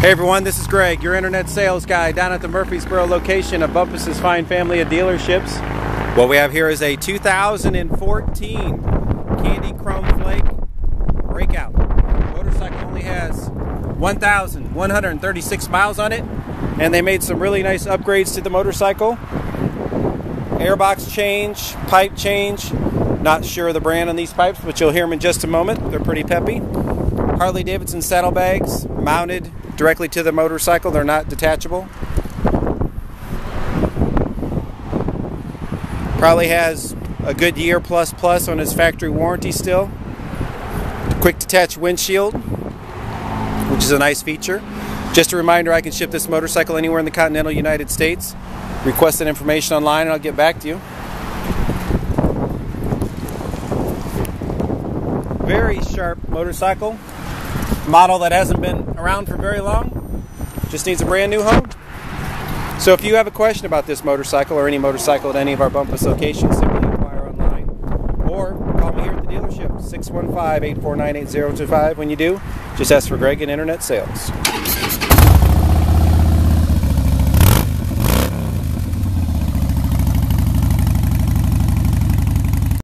Hey everyone, this is Greg, your internet sales guy down at the Murfreesboro location of Bumpus's fine family of dealerships. What we have here is a 2014 Candy Chrome Flake Breakout. Motorcycle only has 1,136 miles on it, and they made some really nice upgrades to the motorcycle. Airbox change, pipe change. Not sure of the brand on these pipes, but you'll hear them in just a moment. They're pretty peppy. Harley Davidson saddlebags mounted directly to the motorcycle. They're not detachable. Probably has a good year plus plus on his factory warranty still. Quick detach windshield, which is a nice feature. Just a reminder, I can ship this motorcycle anywhere in the continental United States. Request that information online and I'll get back to you. Very sharp motorcycle model that hasn't been around for very long, just needs a brand new home. So if you have a question about this motorcycle or any motorcycle at any of our Bumpus locations, simply inquire online or call me here at the dealership, 615-849-8025. When you do, just ask for Greg in Internet Sales.